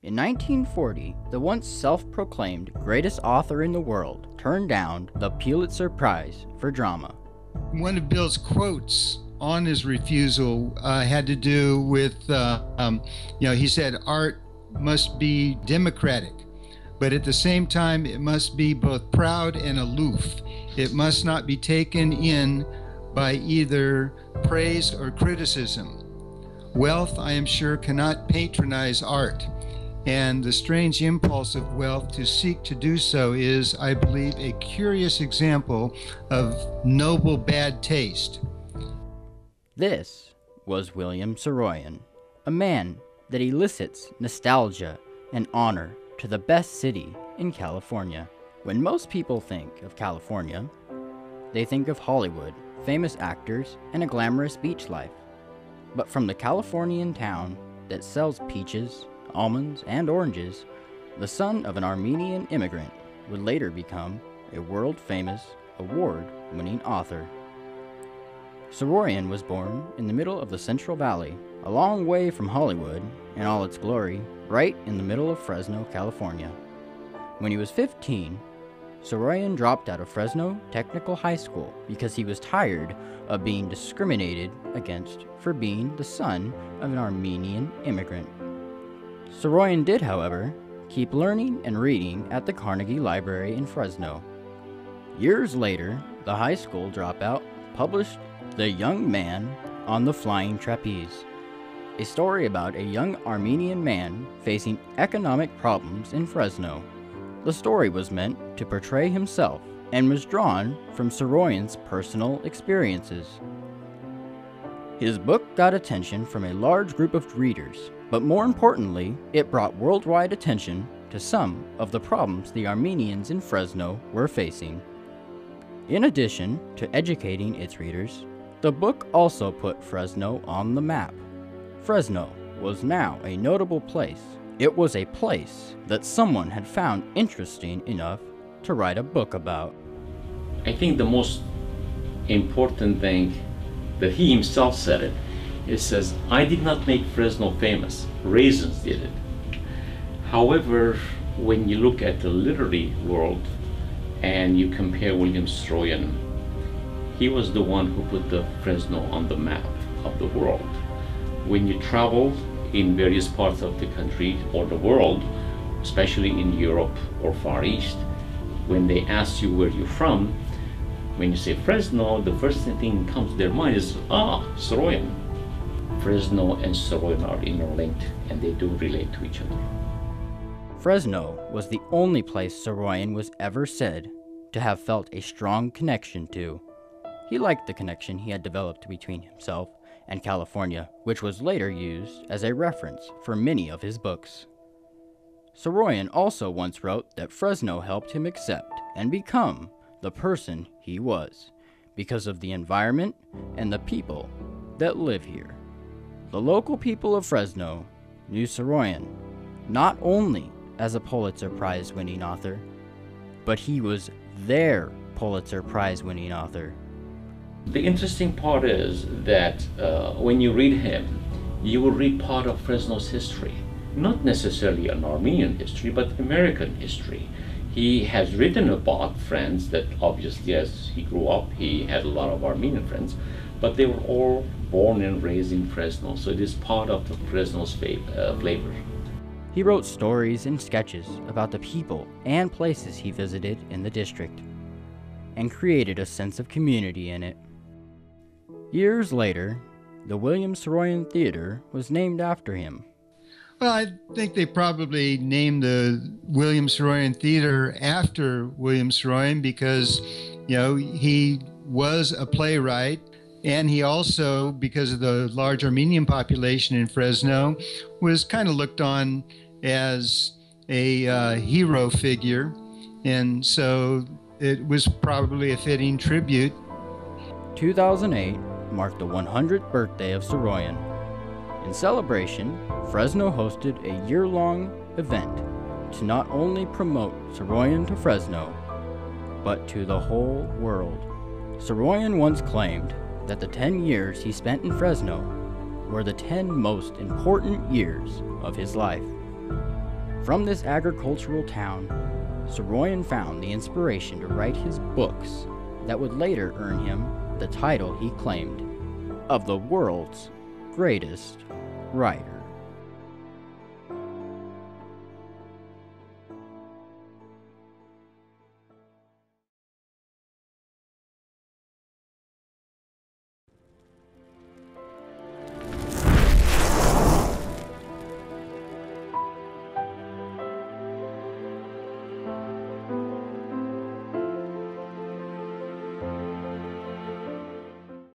In 1940, the once self proclaimed greatest author in the world turned down the Pulitzer Prize for drama. One of Bill's quotes on his refusal uh, had to do with, uh, um, you know, he said, art must be democratic, but at the same time, it must be both proud and aloof. It must not be taken in by either praise or criticism. Wealth, I am sure, cannot patronize art. And the strange impulse of wealth to seek to do so is, I believe, a curious example of noble bad taste. This was William Saroyan, a man that elicits nostalgia and honor to the best city in California. When most people think of California, they think of Hollywood, famous actors, and a glamorous beach life. But from the Californian town that sells peaches, almonds, and oranges, the son of an Armenian immigrant would later become a world famous, award winning author. Saroyan was born in the middle of the Central Valley, a long way from Hollywood in all its glory, right in the middle of Fresno, California. When he was 15, Saroyan dropped out of Fresno Technical High School because he was tired of being discriminated against for being the son of an Armenian immigrant. Saroyan did, however, keep learning and reading at the Carnegie Library in Fresno. Years later, the high school dropout published The Young Man on the Flying Trapeze, a story about a young Armenian man facing economic problems in Fresno. The story was meant to portray himself and was drawn from Saroyan's personal experiences. His book got attention from a large group of readers, but more importantly, it brought worldwide attention to some of the problems the Armenians in Fresno were facing. In addition to educating its readers, the book also put Fresno on the map. Fresno was now a notable place. It was a place that someone had found interesting enough to write a book about. I think the most important thing that he himself said it, it says, I did not make Fresno famous, Raisins did it. However, when you look at the literary world and you compare William Saroyan, he was the one who put the Fresno on the map of the world. When you travel in various parts of the country or the world, especially in Europe or Far East, when they ask you where you're from, when you say Fresno, the first thing that comes to their mind is, ah, Saroyan. Fresno and Saroyan are interlinked and they do relate to each other. Fresno was the only place Saroyan was ever said to have felt a strong connection to. He liked the connection he had developed between himself and California, which was later used as a reference for many of his books. Saroyan also once wrote that Fresno helped him accept and become the person he was because of the environment and the people that live here. The local people of Fresno knew Saroyan not only as a Pulitzer Prize winning author, but he was their Pulitzer Prize winning author. The interesting part is that uh, when you read him, you will read part of Fresno's history. Not necessarily an Armenian history, but American history. He has written about friends that obviously, as he grew up, he had a lot of Armenian friends, but they were all born and raised in Fresno, so it is part of the Fresno's uh, flavor. He wrote stories and sketches about the people and places he visited in the district, and created a sense of community in it. Years later, the William Saroyan Theater was named after him. Well, I think they probably named the William Saroyan Theater after William Saroyan because, you know, he was a playwright and he also, because of the large Armenian population in Fresno, was kind of looked on as a uh, hero figure. And so it was probably a fitting tribute. 2008 marked the 100th birthday of Saroyan. In celebration, Fresno hosted a year long event to not only promote Saroyan to Fresno, but to the whole world. Saroyan once claimed that the 10 years he spent in Fresno were the 10 most important years of his life. From this agricultural town, Saroyan found the inspiration to write his books that would later earn him the title he claimed of the world's greatest writer.